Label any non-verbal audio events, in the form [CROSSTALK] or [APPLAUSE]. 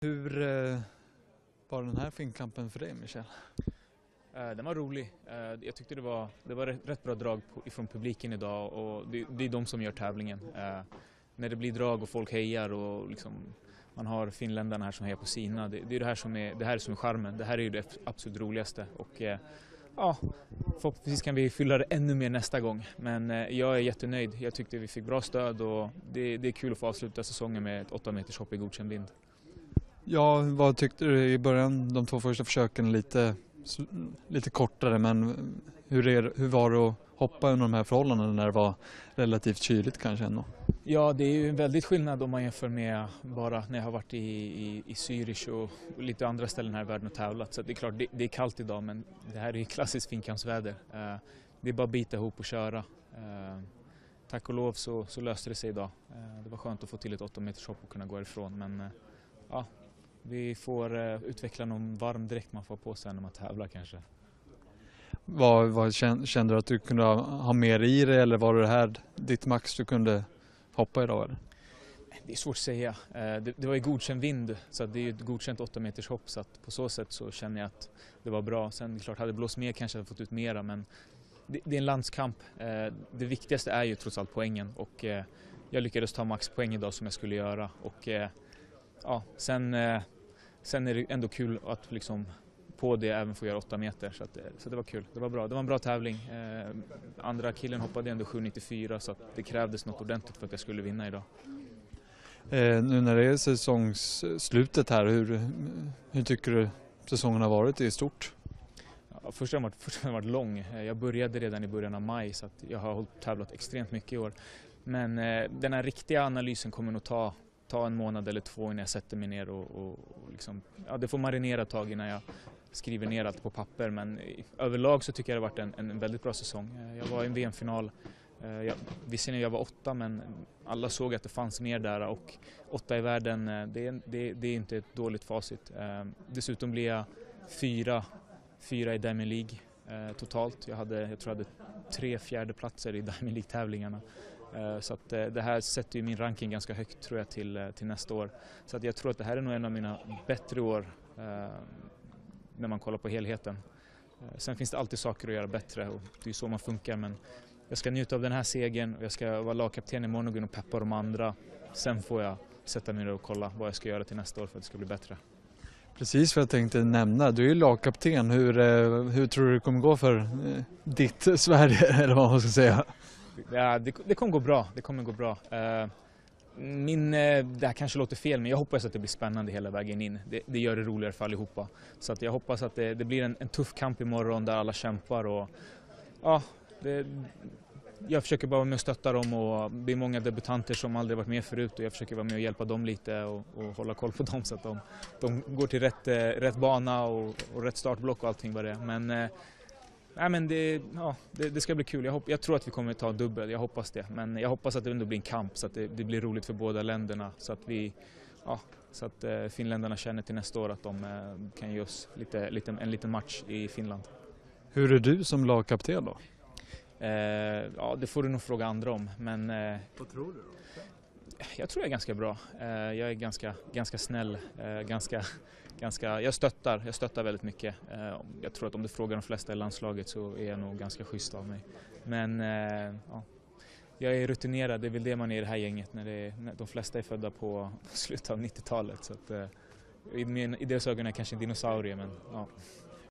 Hur eh, var den här filmkampen för dig Michel? Eh, Den var rolig. Eh, Jag tyckte det var, det var rätt- bra drag på- ifrån publiken idag och det, det är de som gör tävlingen. Eh, När det blir drag och folk hejar och liksom, man har finländarna här som hejar på sina. Det, det är det här som är, det här som är charmen. Det här är ju det absolut roligaste. Och, eh, ja, förhoppningsvis kan vi fylla det ännu mer nästa gång. Men eh, jag är jättenöjd. Jag tyckte vi fick bra stöd och det, det är kul att få avsluta säsongen med ett 8 meters hopp i godkänd vind. Ja, vad tyckte du i början? De två första försöken lite, lite kortare men hur, är, hur var det att hoppa under de här förhållandena när det var relativt kyligt kanske ändå? Ja, det är ju en väldigt skillnad om man jämför med bara när jag har varit i, i, i Zürich och, och lite andra ställen här i världen och tävlat. Så det är klart, det, det är kallt idag men det här är ju klassiskt finkampsväder. Eh, det är bara att bita ihop och köra. Eh, tack och lov så, så löste det sig idag. Eh, det var skönt att få till ett 8 meters hopp och kunna gå ifrån men eh, ja, vi får eh, utveckla någon varm dräkt man får på sig när man tävlar kanske. Vad, vad kän- kände du att du kunde ha, ha mer i dig eller var det här ditt max du kunde hoppa idag? Eller? Det är svårt att säga. Eh, Det, det var ju godkänd vind så det är ju ett godkänt 8 meters hopp så på så sätt så känner jag att det var bra. Sen det är klart, hade det blåst mer kanske jag hade fått ut mera men det, det är en landskamp. Eh, Det viktigaste är ju trots allt poängen och eh, jag lyckades ta maxpoäng idag som jag skulle göra och ja, sen, sen är det ändå kul att liksom på det även få göra 8 meter så, att, så det var kul. Det var bra. Det var en bra tävling. Eh, Andra killen hoppade ändå 7,94 så det krävdes något ordentligt för att jag skulle vinna idag. Eh, nu när det är säsongsslutet här, hur, hur tycker du säsongen har varit i stort? Ja, första har varit, [LAUGHS] första har varit lång. Eh, Jag började redan i början av maj så jag har tävlat extremt mycket i år. Men eh, den här riktiga analysen kommer nog ta, ta en månad eller två innan jag sätter mig ner och, och, och liksom, ja, det får marinera ett tag innan jag skriver ner allt på papper. Men i, överlag så tycker jag det har varit en, en väldigt bra säsong. Eh, jag var i en VM-final. Eh, jag, visserligen jag var åtta men alla såg att det fanns mer där och åtta i världen, eh, det är, det, det är inte ett dåligt facit. Ehm, dessutom blev jag fyra fyra i Diamond League totalt. Jag, hade, jag tror jag hade tre fjärde platser i Diamond League-tävlingarna. Eh, så att, eh, det här sätter ju min ranking ganska högt tror jag till, eh, till nästa år. Så att jag tror att det här är nog en av mina bättre år när man kollar på helheten. Sen finns det alltid saker att göra bättre och det är så man funkar men jag ska njuta av den här segern och jag ska vara lagkapten i morgon och peppa de andra. Sen får jag sätta mig ner och kolla vad jag ska göra till nästa år för att det ska bli bättre. Precis vad jag tänkte nämna, du är ju lagkapten. Hur, hur tror du det kommer gå för ditt Sverige [LAUGHS] eller vad man ska säga? Ja, det, det kommer gå bra. Det kommer gå bra. Eh, min, eh, det här kanske låter fel, men jag hoppas att det blir spännande hela vägen in. Det, det gör det roligare för allihopa. Så att jag hoppas att det, det blir en, en tuff kamp imorgon där alla kämpar. Och, ja, det, jag försöker bara vara med och stötta dem och det är många debutanter som aldrig varit med förut och jag försöker vara med och hjälpa dem lite och, och hålla koll på dem så att de, de går till rätt, eh, rätt bana och, och rätt startblock och allting vad det är. Men, eh, Nej, men det, ja, det, det ska bli kul. Jag, hopp, jag tror att vi kommer ta dubbel, jag hoppas det. Men jag hoppas att det ändå blir en kamp så att det, det blir roligt för båda länderna. Så att, vi, ja, så att eh, finländarna känner till nästa år att de eh, kan ge oss lite, lite, en liten match i Finland. Hur är du som lagkapten då? Eh, ja, det får du nog fråga andra om. Men eh, Vad tror du då? Jag tror jag är ganska bra. Eh, jag är ganska, ganska snäll. Eh, ganska, ganska, jag, stöttar, jag stöttar väldigt mycket. Eh, jag tror att om du frågar de flesta i landslaget så är jag nog ganska schysst av mig. Men eh, ja, jag är rutinerad, det är väl det man är i det här gänget. När, det är, när de flesta är födda på [LAUGHS] slutet av 90-talet. Så att, eh, i, min, I deras ögon är jag kanske en dinosaurie men ja.